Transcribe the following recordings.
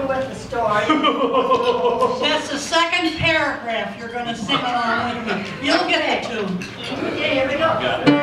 through with the story. That's the second paragraph you're gonna sing along with me. You'll get it too. Okay, here we go.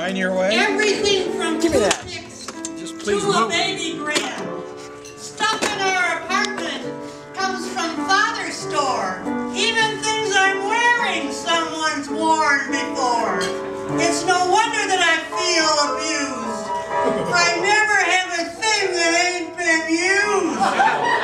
Mine your way? Everything from Give me that. toothpicks Just to please a baby grand. Stuff in our apartment comes from father's store. Even things I'm wearing, someone's worn before. It's no wonder that I feel abused. I never have a thing that ain't been used.